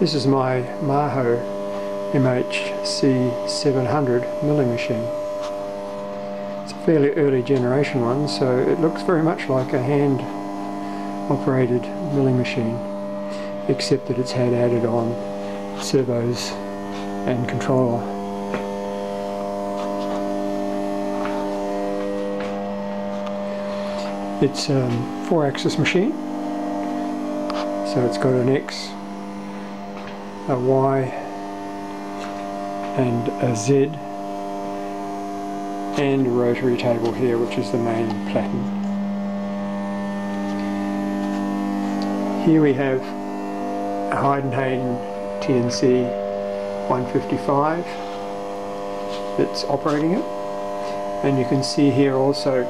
This is my Maho MHC700 milling machine. It's a fairly early generation one so it looks very much like a hand operated milling machine except that it's had added on servos and controller. It's a four axis machine so it's got an X a Y and a Z and a rotary table here which is the main platen. Here we have a Heidenhain TNC 155 that's operating it and you can see here also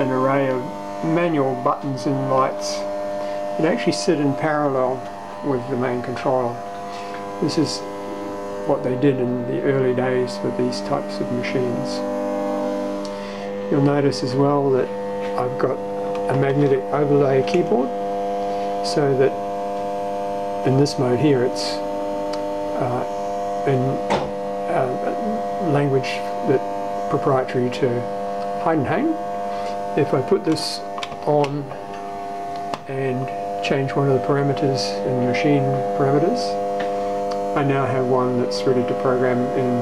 an array of manual buttons and lights that actually sit in parallel with the main controller. This is what they did in the early days with these types of machines. You'll notice as well that I've got a magnetic overlay keyboard so that in this mode here it's uh, in uh, language that proprietary to Heidenhain. If I put this on and change one of the parameters in machine parameters I now have one that's ready to program in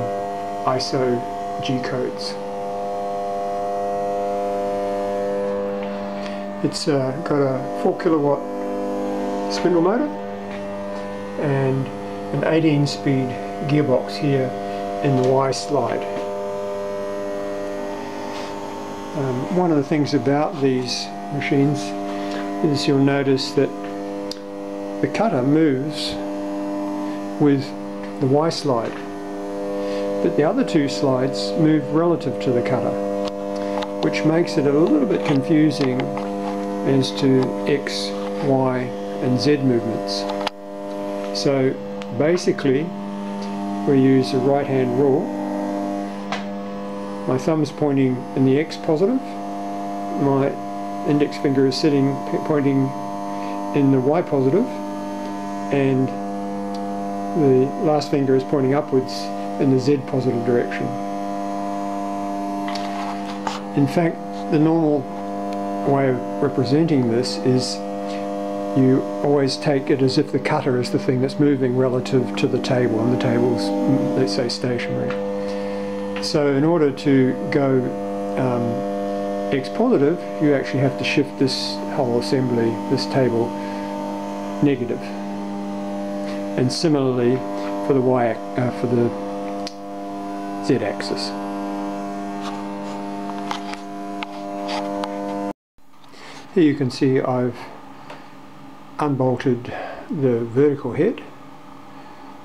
ISO G codes. It's uh, got a 4 kilowatt spindle motor and an 18 speed gearbox here in the Y slide. Um, one of the things about these machines is you'll notice that the cutter moves with the Y slide. But the other two slides move relative to the cutter, which makes it a little bit confusing as to X, Y and Z movements. So basically we use a right hand rule. My thumb is pointing in the X positive, my index finger is sitting pointing in the Y positive and the last finger is pointing upwards in the Z positive direction. In fact, the normal way of representing this is you always take it as if the cutter is the thing that's moving relative to the table and the table's, let's say, stationary. So in order to go um, X positive, you actually have to shift this whole assembly, this table, negative and similarly for the y uh, for the z-axis. Here you can see I've unbolted the vertical head.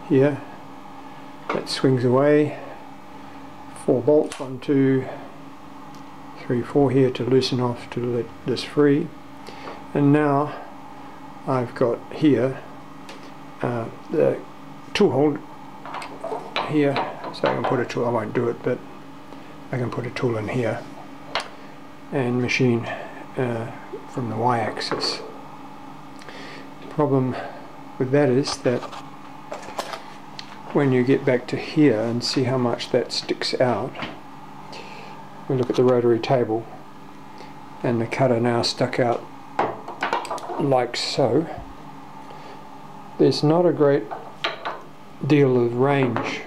Here that swings away. Four bolts one two three four here to loosen off to let this free. And now I've got here uh, the tool hold here so I can put a tool, I won't do it but I can put a tool in here and machine uh, from the y-axis. The problem with that is that when you get back to here and see how much that sticks out we look at the rotary table and the cutter now stuck out like so there's not a great deal of range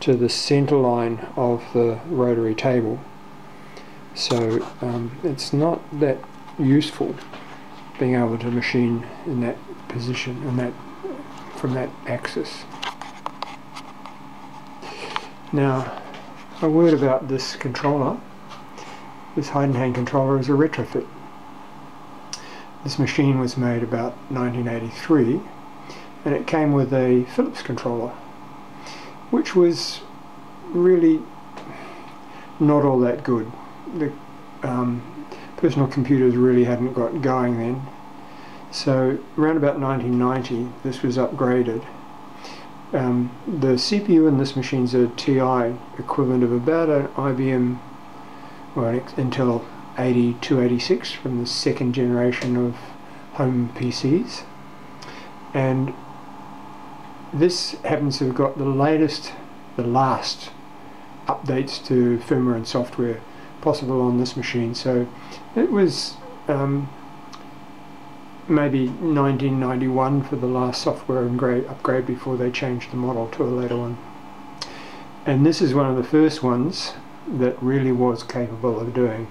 to the center line of the rotary table. So um, it's not that useful being able to machine in that position and that from that axis. Now a word about this controller. This Heidenhain controller is a retrofit. This machine was made about 1983 and it came with a Philips controller which was really not all that good. The um, personal computers really hadn't got going then. So around about 1990 this was upgraded. Um, the CPU in this machine is a TI equivalent of about an IBM well, Intel 8286 from the second generation of home PCs and this happens to have got the latest, the last updates to firmware and software possible on this machine. So it was um, maybe 1991 for the last software and upgrade before they changed the model to a later one. And this is one of the first ones that really was capable of doing,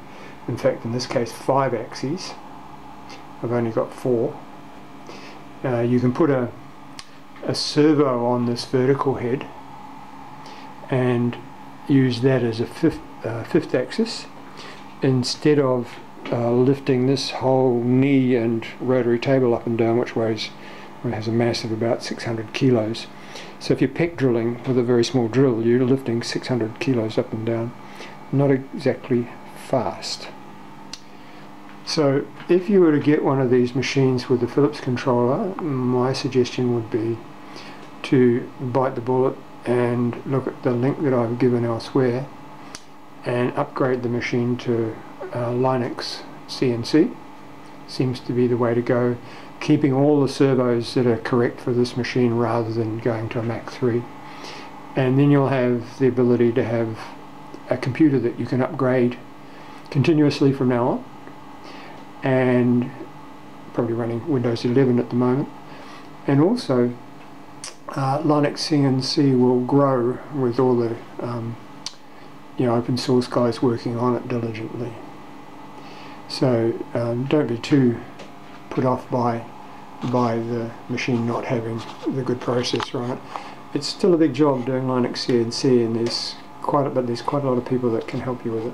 in fact in this case, five axes. I've only got four. Uh, you can put a, a servo on this vertical head and use that as a fifth, uh, fifth axis instead of uh, lifting this whole knee and rotary table up and down which weighs has a mass of about 600 kilos. So if you're peck drilling with a very small drill you're lifting 600 kilos up and down. Not exactly fast. So if you were to get one of these machines with the Philips controller my suggestion would be to bite the bullet and look at the link that I've given elsewhere and upgrade the machine to uh, Linux CNC seems to be the way to go keeping all the servos that are correct for this machine rather than going to a Mach 3 and then you'll have the ability to have a computer that you can upgrade continuously from now on and probably running Windows 11 at the moment. And also uh, Linux CNC will grow with all the um, you know open source guys working on it diligently. So um, don't be too put off by by the machine not having the good processor on it. It's still a big job doing Linux CNC and there's quite a, but there's quite a lot of people that can help you with it.